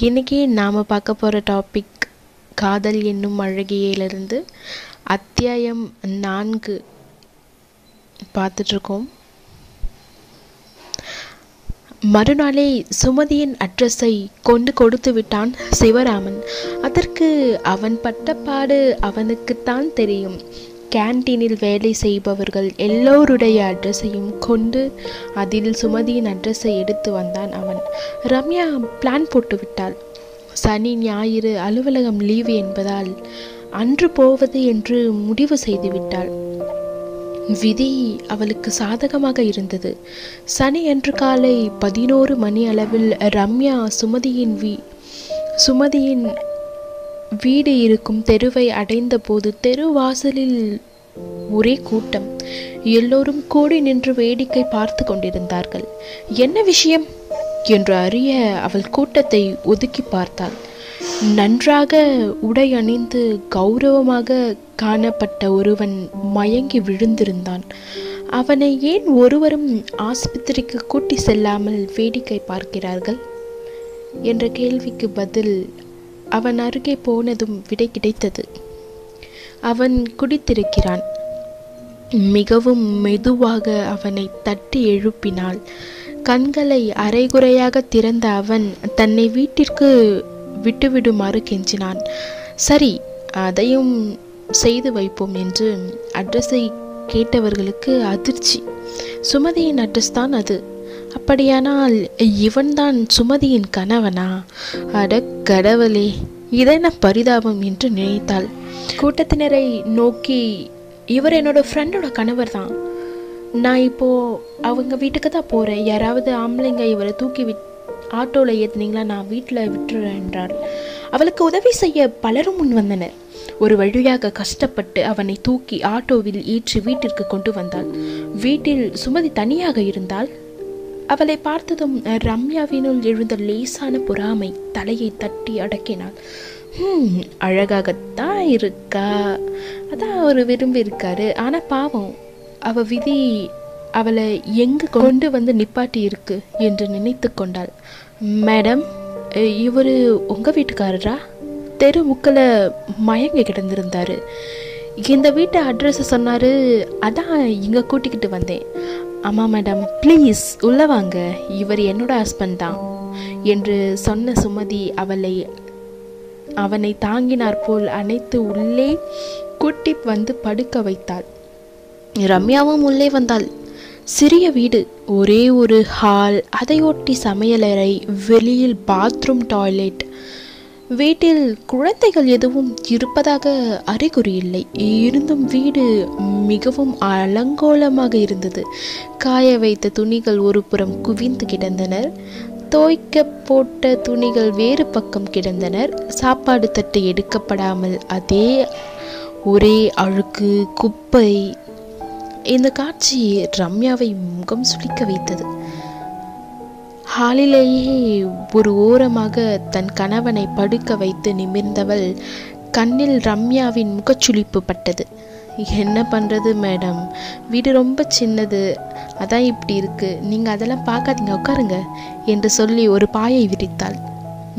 இன்னைக்கு நாம் பார்க்க போகிற டாபிக் காதல் என்னும் அழகியிலிருந்து அத்தியாயம் நான்கு பார்த்துட்ருக்கோம் மறுநாளே சுமதியின் அட்ரஸை கொண்டு கொடுத்து விட்டான் சிவராமன். அதற்கு அவன் பட்ட பாடு அவனுக்குத்தான் தெரியும். கேன்டீனில் வேலை செய்பவர்கள் எல்லோருடைய அட்ரஸையும் கொண்டு அதில் சுமதியின் அட்ரஸை எடுத்து வந்தான் அவன். ரம்யா பிளான் போட்டு விட்டாள் சனி ஞாயிறு அலுவலகம் லீவு என்பதால் அன்று போவது என்று முடிவு செய்து விட்டாள் விதி அவளுக்கு சாதகமாக இருந்தது. சனி அன்று காலை பதினோரு மணி அளவில் ரம்யா சுமதியின் வீ சுமதியின் வீடு இருக்கும் தெருவை அடைந்தபோது தெரு வாசலில் ஒரே கூட்டம். எல்லோரும் கூடி நின்று வேடிக்கை பார்த்து கொண்டிருந்தார்கள். என்ன விஷயம்? என்று அறிய அவள் கூட்டத்தை ஒதுக்கி பார்த்தாள். நன்றாக உடை அணிந்து கௌரவமாக காணப்பட்ட ஒருவன் மயங்கி விழுந்திருந்தான். அவனை ஏன் ஒருவரும் ஆஸ்பத்திரிக்கு கூட்டி செல்லாமல் வேடிக்கை பார்க்கிறார்கள்? என்ற கேள்விக்கு பதில் அவன் அருகே போனதும் விடை கிடைத்தது. அவன் குடித்திருக்கிறான். மிகவும் மெதுவாக அவனை தட்டி எழுப்பினாள். கண்களை அரைகுறையாக திறந்த அவன் தன்னை வீட்டிற்கு விட்டுவிடுமாறு கெஞ்சினான். சரி அதையும் செய்து வைப்போம் என்று அட்ரஸை கேட்டவர்களுக்கு அதிர்ச்சி. சுமதியின் அட்ரஸ் தான் அது. அப்படியானால் இவன்தான் சுமதியின் கணவனா? அட கடவுளே இதென்ன பரிதாபம் என்று நினைத்தாள். கூட்டத்தினரை நோக்கி இவர் என்னோட ஃப்ரெண்டோட கணவர் தான் நான் இப்போ அவங்க வீட்டுக்கு தான் போகிறேன் யாராவது ஆம்பளைங்க இவரை தூக்கி விட் ஆட்டோவில் ஏற்றுனீங்களா நான் வீட்டில் விட்டுறேன் என்றாள். அவளுக்கு உதவி செய்ய பலரும் முன் வந்தனர். ஒரு வழியாக கஷ்டப்பட்டு அவனை தூக்கி ஆட்டோவில் ஏற்றி வீட்டிற்கு கொண்டு வந்தாள். வீட்டில் சுமதி தனியாக இருந்தால் அவளை பார்த்ததும் ரம்யாவினுள் எழுந்த லேசான பொறாமை தலையை தட்டி அடக்கினாள். அழகாகத்தான் இருக்கா? அதான் அவர் விரும்பி இருக்காரு ஆனால் பாவம் அவ விதி அவளை எங்கு கொண்டு வந்து நிப்பாட்டி இருக்கு என்று நினைத்து கொண்டாள். மேடம் இவர் உங்கள் வீட்டுக்காரரா? தெரு முக்கில் மயங்கி கிடந்திருந்தாரு. இந்த வீட்டு அட்ரஸை சொன்னார். அதான் இங்கே கூட்டிக்கிட்டு வந்தேன். ஆமாம் மேடம் ப்ளீஸ் உள்ளே வாங்க. இவர் என்னோட ஹஸ்பண்ட் தான். என்று சொன்ன சுமதி அவளை அவனை தாங்கினார் போல் அனைத்து உள்ளே கூட்டி வந்து படுக்க வைத்தாள். ரம்யாவும் உள்ளே வந்தாள். சிறிய வீடு ஒரே ஒரு ஹால் அதையொட்டி சமையலறை வெளியில் பாத்ரூம் டாய்லெட் வீட்டில் குழந்தைகள் எதுவும் இருப்பதாக அறிகுறி இல்லை இருந்தும் வீடு மிகவும் அலங்கோலமாக இருந்தது. காய வைத்த துணிகள் ஒரு புறம் குவிந்து கிடந்தனர். தோய்க்க போட்ட துணிகள் வேறு பக்கம் கிடந்தனர். சாப்பாடு தட்டு எடுக்கப்படாமல் அதே ஒரே அழுக்கு குப்பை. இந்த காட்சி ரம்யாவை முகம் சுளிக்க வைத்தது. ஹாலிலேயே ஒரு ஓரமாக தன் கணவனை படுக்க வைத்து நிமிர்ந்தவள் கண்ணில் ரம்யாவின் முகச்சுளிப்பு பட்டது. என்ன பண்ணுறது மேடம்? வீடு ரொம்ப சின்னது. அதான் இப்படி இருக்குது நீங்கள் அதெல்லாம் பார்க்காதீங்க. உட்காருங்க என்று சொல்லி ஒரு பாயை விரித்தாள்.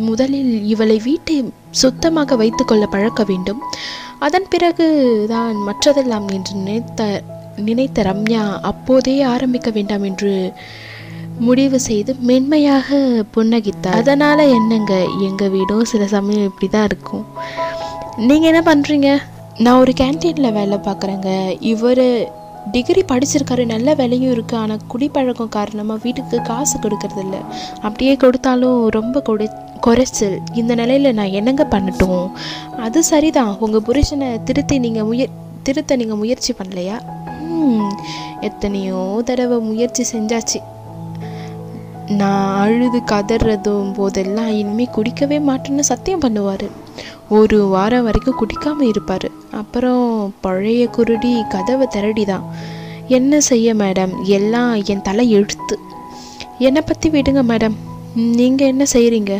முதலில் இவளை வீட்டை சுத்தமாக வைத்துக்கொள்ள பழக்க வேண்டும். அதன் பிறகு தான் மற்றதெல்லாம் என்று நினைத்த நினைத்த ரம்யா அப்போதே ஆரம்பிக்க வேண்டாம் என்று முடிவு செய்து மென்மையாக புன்னகித்தார். அதனால் என்னங்க? எங்கள் வீடும் சில சமயம் இப்படி தான் இருக்கும். நீங்கள் என்ன பண்ணுறீங்க நான் ஒரு கேன்டீனில் வேலை பார்க்குறேங்க. இவர் டிகிரி படிச்சிருக்காரு நல்ல வேலையும் இருக்குது ஆனால் குடிப்பழக்கம் காரணமாக வீட்டுக்கு காசு கொடுக்கறதில்ல. அப்படியே கொடுத்தாலும் ரொம்ப கொடு குறைச்சல். இந்த நிலையில் நான் என்னங்க பண்ணட்டும்? அது சரிதான். உங்கள் புருஷனை திருத்தி நீங்கள் முய திருத்த நீங்கள் முயற்சி பண்ணலையா? எத்தனையோ தடவை முயற்சி செஞ்சாச்சு. நான் அழுது கதறதும் போதெல்லாம் இனிமேல் குடிக்கவே மாட்டேன்னு சத்தியம் பண்ணுவார். ஒரு வாரம் வரைக்கும் குடிக்காமல் இருப்பார். அப்புறம் பழைய குருடி கதவை திரடி தான் என்ன செய்ய மேடம்? எல்லாம் என் தலை எழுத்து என்னை பற்றி விடுங்க மேடம். நீங்கள் என்ன செய்கிறீங்க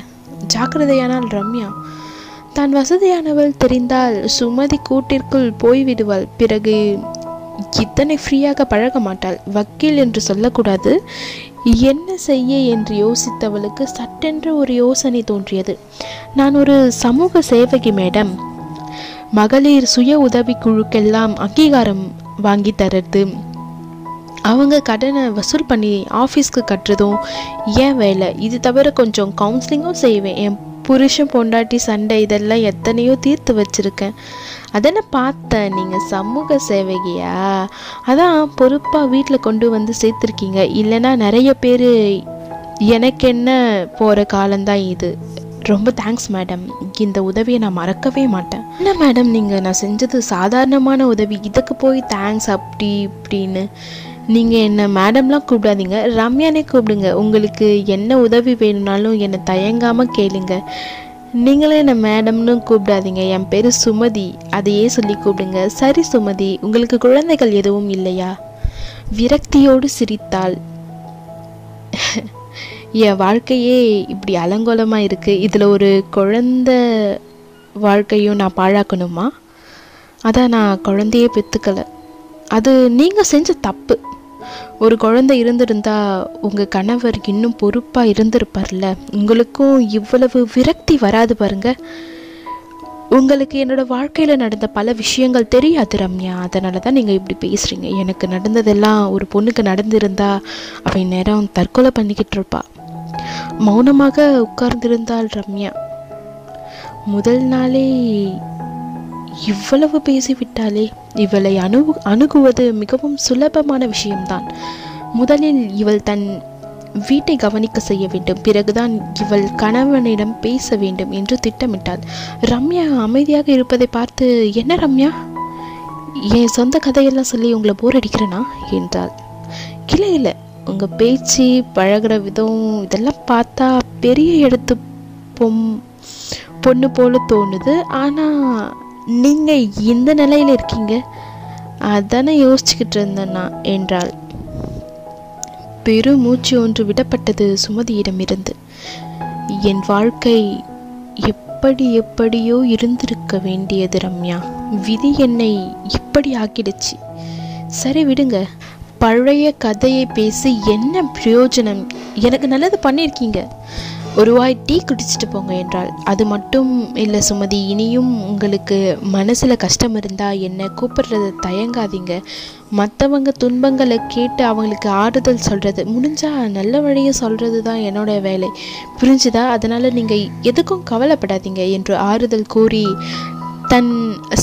ஜாக்கிரதையானால் ரம்யா. தான் வசதியானவள் தெரிந்தால் சுமதி கூட்டிற்குள் போய்விடுவாள். பிறகு இத்தனை ஃப்ரீயாக பழக மாட்டாள். வக்கீல் என்று சொல்லக்கூடாது. என்ன செய்ய என்று யோசித்தவளுக்கு சட்டென்று ஒரு யோசனை தோன்றியது. நான் ஒரு சமூக சேவகி மேடம். மகளிர் சுய உதவி குழுக்கெல்லாம் அங்கீகாரம் வாங்கி தர்றது. அவங்க கடனை வசூல் பண்ணி ஆஃபீஸ்க்கு கட்டுறதும் ஏன் வேலை? இது தவிர கொஞ்சம் கவுன்சிலிங்கும் செய்வேன். என் புருஷன் பொண்டாட்டி சண்டை இதெல்லாம் எத்தனையோ தீர்த்து வச்சிருக்கேன். நான் பார்த்தேன். நீங்கள் சமூக சேவகியா? அதான் பொறுப்பாக வீட்டில் கொண்டு வந்து சேர்த்துருக்கீங்க. இல்லைன்னா நிறைய பேர் எனக்கு என்ன போகிற காலம்தான் இது. ரொம்ப தேங்க்ஸ் மேடம் இந்த உதவியை நான் மறக்கவே மாட்டேன். என்ன மேடம் நீங்கள் நான் செஞ்சது சாதாரணமான உதவி. இதுக்கு போய் தேங்க்ஸ் அப்படி இப்படின்னு. நீங்கள் என்னை மேடம்லாம் கூப்பிடாதீங்க. ரம்யானே கூப்பிடுங்க. உங்களுக்கு என்ன உதவி வேணும்னாலும் என்னை தயங்காமல் கேளுங்க. நீங்களே என்னை மேடம்னு கூப்பிடாதீங்க. என் பேர் சுமதி. அதையே சொல்லி கூப்பிடுங்க. சரி சுமதி உங்களுக்கு குழந்தைகள் எதுவும் இல்லையா? விரக்தியோடு சிரித்தாள். என் வாழ்க்கையே இப்படி அலங்கோலமாக இருக்குது இதில் ஒரு குழந்த வாழ்க்கையும் நான் பாழாக்கணுமா? அதான் நான் குழந்தையே பெற்றுக்கலை அது நீங்கள் செஞ்ச தப்பு. ஒரு குழந்தை இருந்திருந்தா உங்கள் கணவர் இன்னும் பொறுப்பாக இருந்திருப்பார்ல? உங்களுக்கும் இவ்வளவு விரக்தி வராது பாருங்க. உங்களுக்கு என்னோட வாழ்க்கையில் நடந்த பல விஷயங்கள் தெரியாது ரம்யா. அதனால தான் நீங்கள் இப்படி பேசுகிறீங்க எனக்கு நடந்ததெல்லாம் ஒரு பொண்ணுக்கு நடந்திருந்தா அவன் நேரம் தற்கொலை பண்ணிக்கிட்டு இருப்பா. மௌனமாக உட்கார்ந்திருந்தாள் ரம்யா. முதல் நாளே இவ்வளவு பேசிவிட்டாலே இவளை அணு அணுகுவது மிகவும் சுலபமான விஷயம்தான். முதலில் இவள் தன் வீட்டை கவனிக்க செய்ய வேண்டும். பிறகுதான் இவள் கணவனிடம் பேச வேண்டும் என்று திட்டமிட்டாள். ரம்யா அமைதியாக இருப்பதை பார்த்து என்ன ரம்யா? என் சொந்த கதையெல்லாம் சொல்லி உங்களை போர் அடிக்கிறேனா? என்றாள். இல்லை இல்லை. உங்கள் பேச்சு பழகுற விதம் இதெல்லாம் பார்த்தா பெரிய எடுத்து பொம் பொண்ணு போல தோணுது. ஆனால் நீங்கள் இந்த நிலையில் இருக்கீங்க. அதானே யோசிச்சுக்கிட்டு இருந்தேன் நான் என்றாள். பெருமூச்சு ஒன்று விடப்பட்டது சுமதியிடமிருந்து. என் வாழ்க்கை எப்படி எப்படியோ இருந்திருக்க வேண்டியது ரம்யா. விதி என்னை இப்படி ஆக்கிடுச்சு. சரி விடுங்க. பழைய கதையை பேசி என்ன பிரயோஜனம்? எனக்கு நல்லது பண்ணியிருக்கீங்க. ஒருவாய் டீ குடிச்சிட்டு போங்க என்றாள். அது மட்டும் இல்லை சுமதி இனியும் உங்களுக்கு மனசில் கஷ்டம் இருந்தால் என்னை கூப்பிடுறது தயங்காதீங்க. மற்றவங்க துன்பங்களை கேட்டு அவங்களுக்கு ஆறுதல் சொல்கிறது முடிஞ்சால் நல்ல வழியை சொல்கிறது தான் என்னோட வேலை. புரிஞ்சுதா? அதனால் நீங்கள் எதுக்கும் கவலைப்படாதீங்க என்று ஆறுதல் கூறி தன்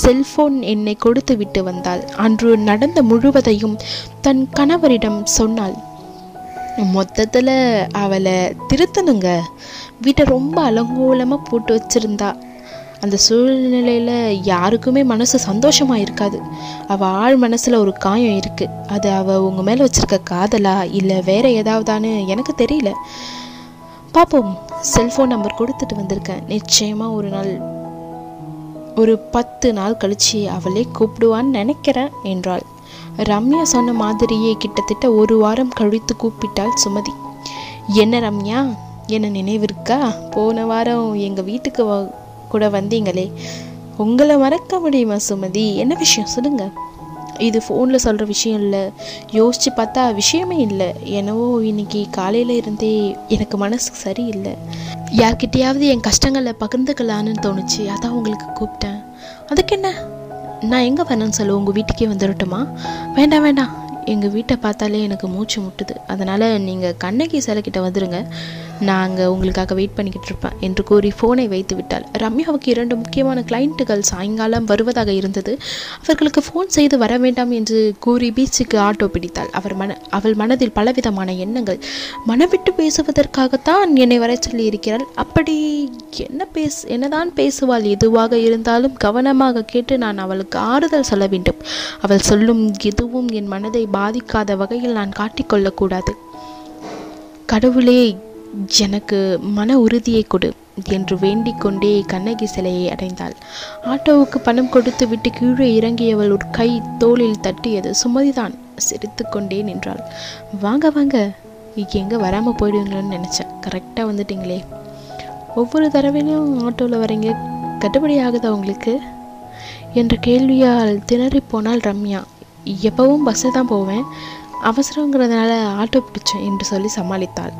செல்போன் என்னை கொடுத்து விட்டு வந்தாள். அன்று நடந்த முழுவதையும் தன் கணவரிடம் சொன்னாள். மொத்தத்தில் அவளை திருத்தணுங்க. வீட்டை ரொம்ப அலங்கோலமாக போட்டு வச்சுருந்தா. அந்த சூழ்நிலையில் யாருக்குமே மனசு சந்தோஷமாக இருக்காது. அவள் ஆள் மனசில் ஒரு காயம் இருக்குது அது அவள் உங்கள் மேலே வச்சுருக்க காதலா இல்லை வேற ஏதாவதான்னு எனக்கு தெரியல. பார்ப்போம் செல்ஃபோன் நம்பர் கொடுத்துட்டு வந்திருக்கேன். நிச்சயமாக ஒரு நாள் ஒரு பத்து நாள் கழிச்சு அவளே கூப்பிடுவான்னு நினைக்கிறேன் என்றாள். ரம்யா சொன்ன மாதிரியே கிட்டத்தட்ட ஒரு வாரம் கழித்து கூப்பிட்டாள் சுமதி. என்ன ரம்யா? என்ன நினைவிருக்கா? போன வாரம் எங்கள் வீட்டுக்கு வ- கூட வந்தீங்களே. உங்களை மறக்க முடியுமா சுமதி? என்ன விஷயம்? சொல்லுங்க. இது ஃபோனில் சொல்கிற விஷயம் இல்லை. யோசித்து பார்த்தா விஷயமே இல்லை. என்னவோ இன்னைக்கு காலையில் இருந்தே எனக்கு மனசு சரியில்லை. யார்கிட்டயாவது என் கஷ்டங்களை பகிர்ந்துக்கலான்னு தோணுச்சு. அதான் உங்களுக்கு கூப்பிட்டேன். அதுக்கு என்ன? நான் எங்கே வரேன்னு சொல்ல. உங்கள் வீட்டுக்கே வந்துடட்டுமா வேண்டாம் வேண்டாம். எங்கள் வீட்டை பார்த்தாலே எனக்கு மூச்சு முட்டுது. அதனால் நீங்கள் கண்ணகி சிலைக்கிட்ட வந்துடுங்க நாங்கள் உங்களுக்காக வெயிட் பண்ணிக்கிட்டு இருப்பேன் என்று கூறி ஃபோனை வைத்து விட்டாள். ரம்யாவுக்கு இரண்டு முக்கியமான கிளைண்ட்டுகள் சாயங்காலம் வருவதாக இருந்தது. அவர்களுக்கு ஃபோன் செய்து வர வேண்டாம் என்று கூறி பீச்சுக்கு ஆட்டோ பிடித்தாள். அவர் மன அவள் மனதில் பலவிதமான எண்ணங்கள். மனம் விட்டு பேசுவதற்காகத்தான் என்னை வர சொல்லி இருக்கிறாள். அப்படி என்ன பேச என்னதான் பேசுவாள் எதுவாக இருந்தாலும் கவனமாக கேட்டு நான் அவளுக்கு ஆறுதல் சொல்ல வேண்டும். அவள் சொல்லும் எதுவும் என் மனதை பாதிக்காத வகையில் நான் காட்டிக்கொள்ளக்கூடாது. கடவுளே எனக்கு மன உறுதியை கொடு என்று வேண்டிக் கொண்டே கண்ணகி சிலையை அடைந்தாள். ஆட்டோவுக்கு பணம் கொடுத்து விட்டு கீழே இறங்கியவள் ஒரு கை தோளில் தட்டியது. சுமதிதான் சிரித்துக்கொண்டே நின்றாள். வாங்க வாங்க. எங்கே வராமல் போயிடுவீங்களோன்னு நினச்சேன். கரெக்டாக வந்துட்டீங்களே. ஒவ்வொரு தடவையும் ஆட்டோவில் வரீங்க. கட்டுப்படி ஆகுதா உங்களுக்கு? என்ற கேள்வியால் திணறி போனால் ரம்யா. எப்பவும் பஸ்ஸு தான் போவேன். அவசரங்கிறதுனால ஆட்டோ பிடிச்சேன் என்று சொல்லி சமாளித்தாள்.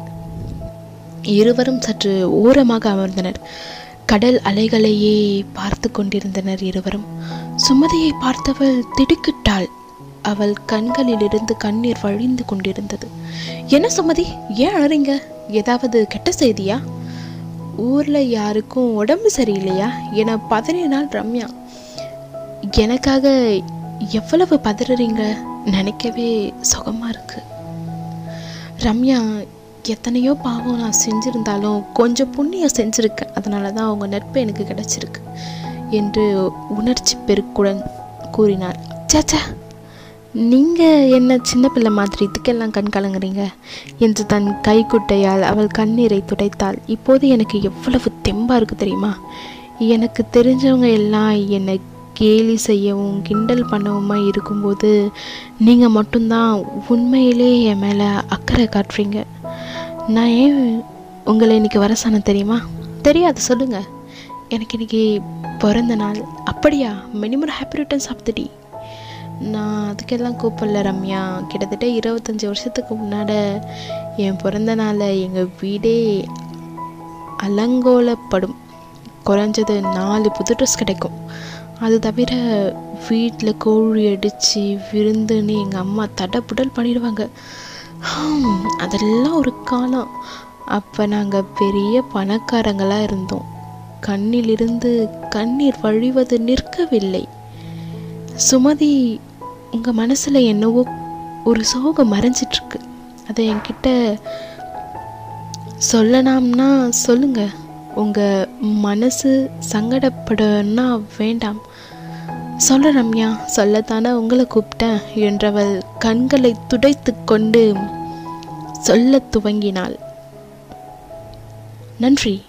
இருவரும் சற்று ஓரமாக அமர்ந்தனர். கடல் அலைகளையே பார்த்து கொண்டிருந்தனர் இருவரும். சுமதியை பார்த்தவள் திடுக்கிட்டாள். அவள் கண்களிலிருந்து கண்ணீர் வழிந்து கொண்டிருந்தது. என்ன சுமதி ஏன் அழறீங்க? ஏதாவது கெட்ட செய்தியா? ஊர்ல யாருக்கும் உடம்பு சரியில்லையா? என நாள் ரம்யா. எனக்காக எவ்வளவு பதறீங்க நினைக்கவே சுகமா இருக்கு. ரம்யா எத்தனையோ பாவம் நான் செஞ்சுருந்தாலும் கொஞ்சம் புண்ணியம் செஞ்சுருக்கேன். அதனால தான் அவங்க நட்பு எனக்கு கிடச்சிருக்கு என்று உணர்ச்சி பெருக்குடன் கூறினார். சாச்சா நீங்கள் என்ன சின்ன பிள்ளை மாதிரி இதுக்கெல்லாம் கண் கலங்குறீங்க? என்று தன் கைக்குட்டையால் அவள் கண்ணீரை துடைத்தாள். இப்போது எனக்கு எவ்வளவு தெம்பாக இருக்குது தெரியுமா? எனக்கு தெரிஞ்சவங்க எல்லாம் என்னை கேலி செய்யவும் கிண்டல் பண்ணவுமா இருக்கும்போது நீங்கள் மட்டும்தான் உண்மையிலே என் மேலே அக்கறை காட்டுறீங்க. நான் ஏன் உங்களை இன்னைக்கு வர சொன்னேன் தெரியுமா? தெரியாது சொல்லுங்க. எனக்கு இன்னைக்கு பிறந்த நாள். அப்படியா? Minimum happy returns of the day நான் அதுக்கெல்லாம் கூப்பிடல ரம்யா. கிட்டத்தட்ட இருபத்தஞ்சி வருஷத்துக்கு முன்னாட என் பிறந்த நாளை எங்கள் வீடே அலங்கோலப்படும். குறைஞ்சது நாலு புது ட்ரெஸ் கிடைக்கும். அது தவிர வீட்டில் கோழி அடித்து விருந்துன்னு எங்கள் அம்மா தடப்புடல் பண்ணிடுவாங்க. அதெல்லாம் ஒரு காலம். அப்போ நாங்கள் பெரிய பணக்காரங்களாக இருந்தோம். கண்ணிலிருந்து கண்ணீர் வழிவது நிற்கவில்லை. சுமதி உங்கள் மனசில் என்னவோ ஒரு சோகம் மறைஞ்சிட்ருக்கு. அதை என்கிட்ட சொல்லலாம்னா சொல்லுங்க. உங்கள் மனசு சங்கடப்படனா வேண்டாம். சொல்ல ரம்யா சொல்லத்தானே உங்களை கூப்பிட்டேன் என்றவள் கண்களை துடைத்து கொண்டு சொல்ல துவங்கினாள். நன்றி.